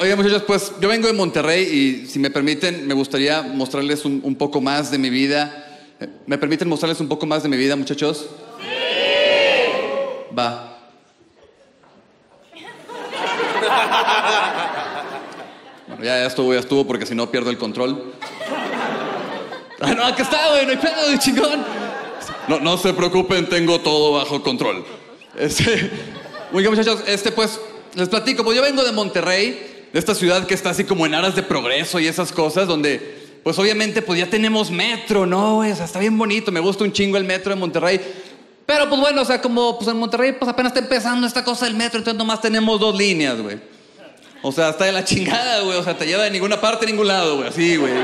Oye, muchachos, pues yo vengo de Monterrey y si me permiten, me gustaría mostrarles un, poco más de mi vida. ¿Me permiten mostrarles un poco más de mi vida, muchachos? Sí. Va. Bueno, ya, ya estuvo, ya estuvo, porque si no pierdo el control. Ah, no, acá está, güey, no hay pedo, de chingón. No, no se preocupen, tengo todo bajo control. Este, muy muchachos, este pues, les platico, pues yo vengo de Monterrey, esta ciudad que está así como en aras de progreso y esas cosas, donde, pues obviamente, pues ya tenemos metro, ¿no? güey? O sea, está bien bonito, me gusta un chingo el metro de Monterrey. Pero pues bueno, o sea, como pues en Monterrey pues apenas está empezando esta cosa del metro, entonces nomás tenemos dos líneas, güey. O sea, está de la chingada, güey. O sea, te lleva de ninguna parte a ningún lado, güey. Así, güey.